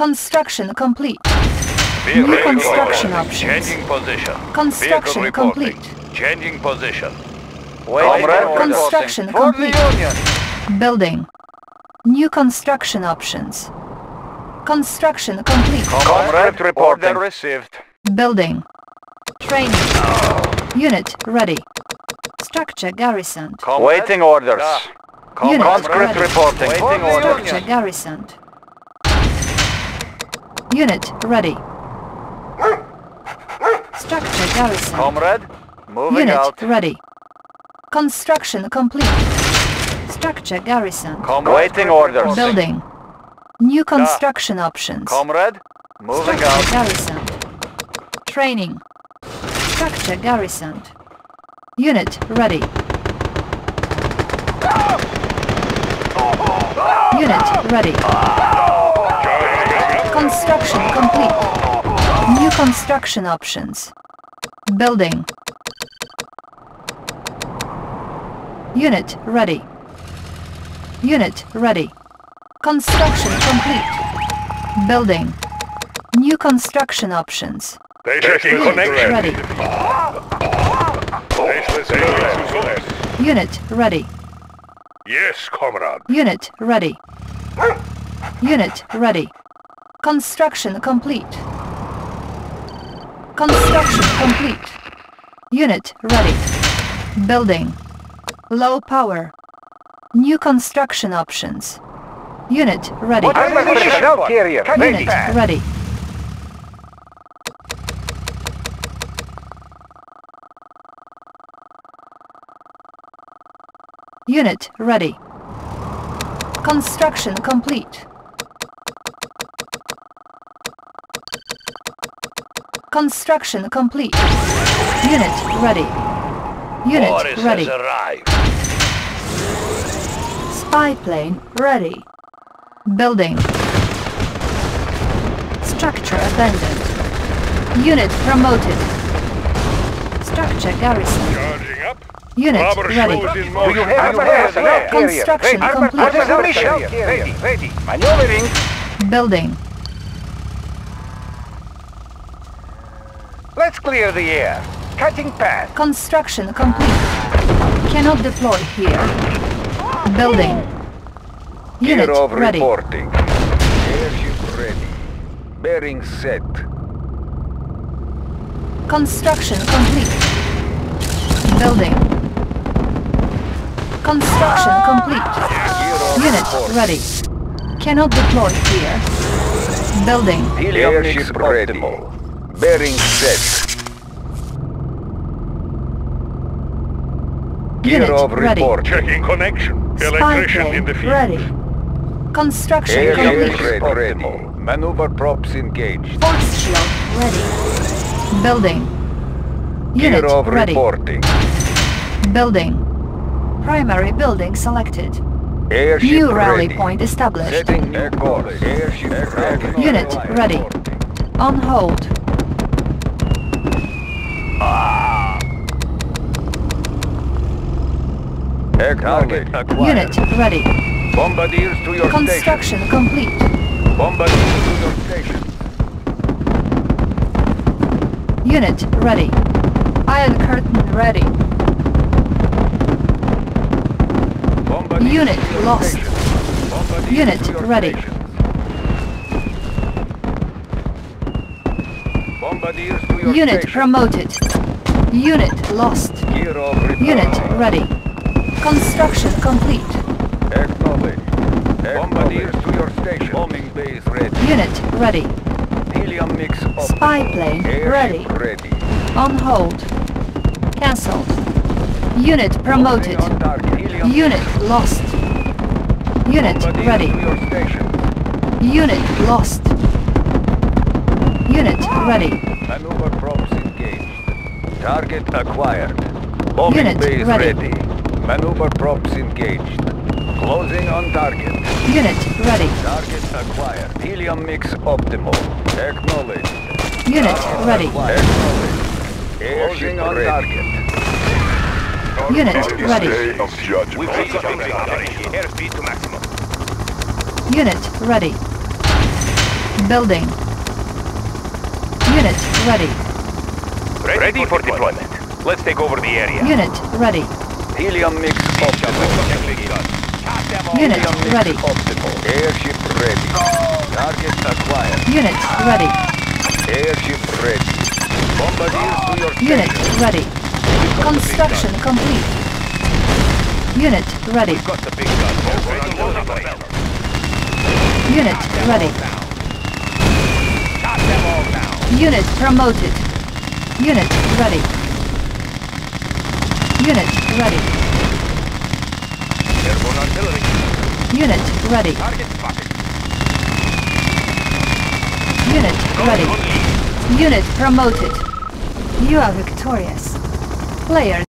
Construction complete. Vehicle New construction reporting. options. Changing position. Construction Vehicle reporting. complete. Changing position. Comrade Construction For the complete. Union. Building. New construction options. Construction complete. Comrade reporting. Order received. Building. Training. Unit ready. Structure garrisoned. Comrade. Waiting orders. Da. Unit Conscript ready. reporting. Waiting For orders. Structure Union. garrisoned. Unit ready. Structure garrison. Comrade, moving Unit out. ready. Construction complete. Structure garrison. Comrade, waiting orders. Building. New ah. construction options. Comrade, moving Structure out. garrison. Training. Structure garrison. Unit ready. Unit ready. Construction complete. New construction options. Building. Unit ready. Unit ready. Construction complete. Building. New construction options. Checking Unit connection. ready. Unit ready. Yes, comrade. Unit ready. Unit ready. Construction complete. Construction complete. Unit ready. Building. Low power. New construction options. Unit ready. Shell carrier. Unit ready. Unit ready. Construction complete. Construction complete. Unit ready. Unit Boris ready. has arrived. Spy plane ready. Building. Structure abandoned. Unit promoted. Structure garrison. Charging up. Unit Rubber ready. Do you have your shell? Construction complete. Armored shell carrier. Ready, ready. Maneuvering. Building. Let's clear the air. Cutting path. Construction complete. Cannot deploy here. Building. Unit Kirov ready. reporting. Airship ready. Bearing set. Construction complete. Building. Construction complete. Unit reporting. ready. Cannot deploy here. Building. Helium mix ready. Bearing set. Gear Unit of ready. report. Checking connection. Spy Electrician in the field. ready. Construction Airship complete. ready. Maneuver props engaged. Force shield ready. Building. Unit Kirov ready. reporting. Building. Primary building selected. Airship New rally ready. point established. Setting new course. Airship ready. Unit ready. On hold. Target acquired. Unit ready. Bombardiers to your station. Construction complete. Bombardiers to your station. Unit ready. Iron curtain ready. Bombardiers Unit to your lost. Bombardiers Unit to your ready. station. Bombardiers to your Unit station. promoted. Unit lost. Kirov repair. Unit ready. Construction complete. Acknowledge. Bombardiers to your station. Bombing base ready. Unit ready. Helium mix optimal. Spy plane ready. ready. On hold. Cancelled. Unit promoted. Closing on target. Helium Unit lost. Unit Bombardiers ready. to your station. Unit lost. Unit ready. Maneuver props engaged. Target acquired. Bombing Unit base ready. ready. Maneuver props engaged. Closing on target. Unit ready. Target acquired. Helium mix optimal. Acknowledged. Unit ready. Acknowledged. Airship on target. Unit ready. Day of judgment. Airspeed to maximum. Unit ready. Building. Unit ready. Ready, for deployment. Let's take over the area. Unit ready. Helium mix optimal. Unit ready. optimal. Airship ready. Target acquired. Unit ready. Airship ready. Bombardiers to your Unit station. ready. Construction complete. Unit ready. Got the big gun. Ready to deploy. Unit ready. Shot them all down. Unit promoted. Unit ready. Unit ready. Airborne artillery. Unit ready. Target spotted. Unit ready. Unit promoted. You are victorious. Player